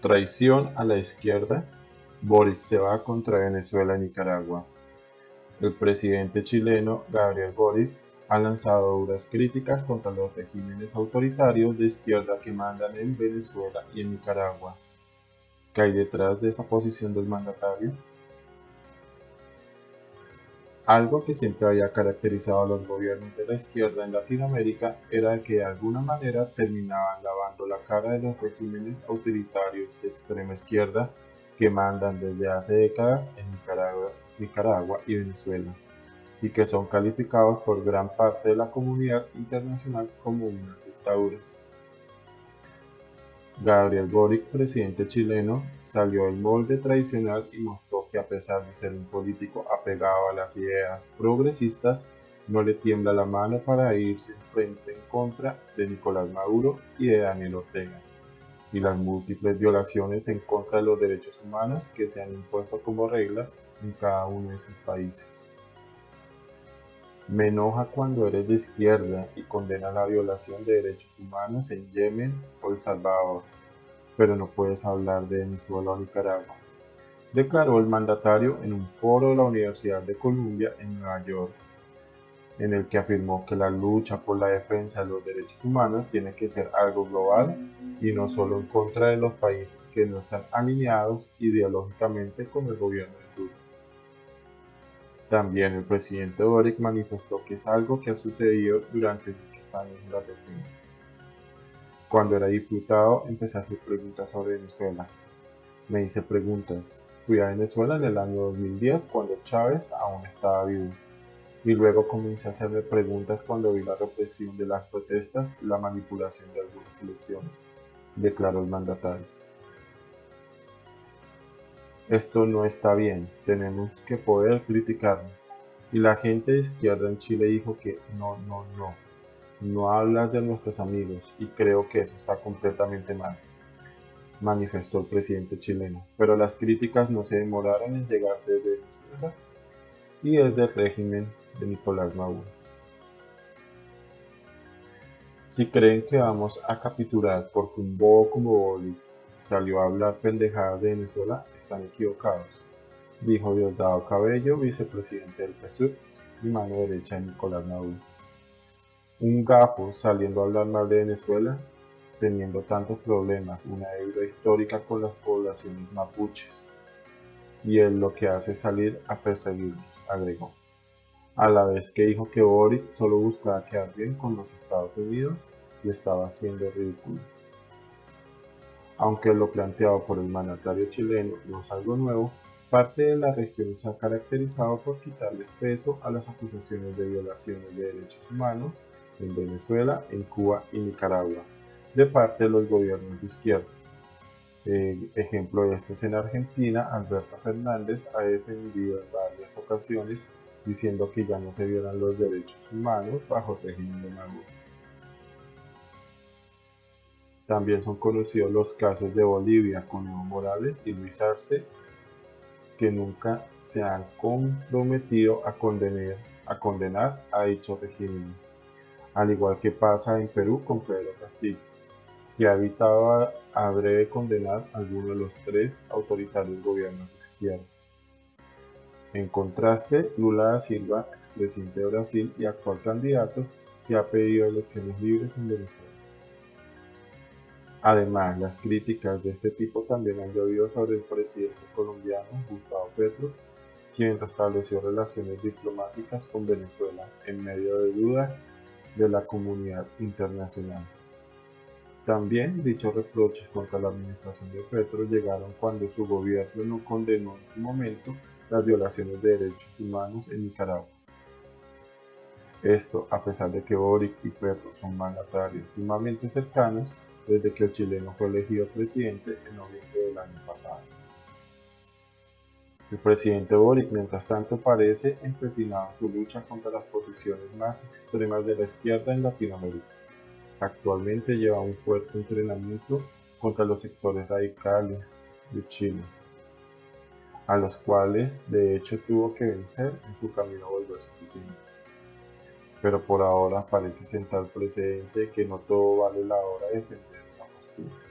Traición a la izquierda, Boric se va contra Venezuela y Nicaragua. El presidente chileno Gabriel Boric ha lanzado duras críticas contra los regímenes autoritarios de izquierda que mandan en Venezuela y en Nicaragua. ¿Qué hay detrás de esa posición del mandatario? Algo que siempre había caracterizado a los gobiernos de la izquierda en Latinoamérica era que de alguna manera terminaban lavando la cara de los regímenes autoritarios de extrema izquierda que mandan desde hace décadas en Nicaragua, y Venezuela, y que son calificados por gran parte de la comunidad internacional como unas dictaduras. Gabriel Boric, presidente chileno, salió del molde tradicional y mostró que a pesar de ser un político apegado a las ideas progresistas, no le tiembla la mano para irse frente en contra de Nicolás Maduro y de Daniel Ortega, y las múltiples violaciones en contra de los derechos humanos que se han impuesto como regla en cada uno de sus países. Me enoja cuando eres de izquierda y condena la violación de derechos humanos en Yemen o El Salvador, pero no puedes hablar de Venezuela o Nicaragua, declaró el mandatario en un foro de la Universidad de Columbia en Nueva York, en el que afirmó que la lucha por la defensa de los derechos humanos tiene que ser algo global y no solo en contra de los países que no están alineados ideológicamente con el gobierno de Turquía. También el presidente Boric manifestó que es algo que ha sucedido durante muchos años en la región. Cuando era diputado empecé a hacer preguntas sobre Venezuela. Me hice preguntas. Fui a Venezuela en el año 2010 cuando Chávez aún estaba vivo. Y luego comencé a hacerme preguntas cuando vi la represión de las protestas y la manipulación de algunas elecciones, declaró el mandatario. Esto no está bien, tenemos que poder criticarlo. Y la gente de izquierda en Chile dijo que no, no, no, no hablas de nuestros amigos y creo que eso está completamente mal, manifestó el presidente chileno. Pero las críticas no se demoraron en llegar desde Venezuela y desde el régimen de Nicolás Maduro. Si creen que vamos a capitular porque un bobo como Boli salió a hablar pendejadas de Venezuela están equivocados, dijo Diosdado Cabello, vicepresidente del PSUV y mano derecha de Nicolás Maduro. Un gafo saliendo a hablar mal de Venezuela, teniendo tantos problemas, una deuda histórica con las poblaciones mapuches, y él lo que hace salir a perseguirlos, agregó. A la vez que dijo que Boric solo buscaba quedar bien con los Estados Unidos y estaba haciendo ridículo. Aunque lo planteado por el mandatario chileno no es algo nuevo, parte de la región se ha caracterizado por quitarles peso a las acusaciones de violaciones de derechos humanos en Venezuela, en Cuba y Nicaragua, de parte de los gobiernos de izquierda. Eh, ejemplo de esto es en Argentina, Alberto Fernández ha defendido en varias ocasiones diciendo que ya no se violan los derechos humanos bajo régimen de Maduro. También son conocidos los casos de Bolivia con Evo Morales y Luis Arce, que nunca se han comprometido a condenar a, condenar a dichos regímenes, al igual que pasa en Perú con Pedro Castillo, que ha evitado a, breve condenar alguno de los tres autoritarios gobiernos de izquierda. En contraste, Lula da Silva, expresidente de Brasil y actual candidato, se ha pedido elecciones libres en Venezuela. Además, las críticas de este tipo también han llovido sobre el presidente colombiano Gustavo Petro, quien restableció relaciones diplomáticas con Venezuela en medio de dudas de la comunidad internacional. También dichos reproches contra la administración de Petro llegaron cuando su gobierno no condenó en su momento las violaciones de derechos humanos en Nicaragua. Esto a pesar de que Boric y Petro son mandatarios sumamente cercanos desde que el chileno fue elegido presidente en noviembre del año pasado. El presidente Boric, mientras tanto, parece empecinado en su lucha contra las posiciones más extremas de la izquierda en Latinoamérica. Actualmente lleva un fuerte entrenamiento contra los sectores radicales de Chile, a los cuales de hecho tuvo que vencer en su camino a volver a su oficina pero por ahora parece sentar precedente que no todo vale la hora de defender una postura.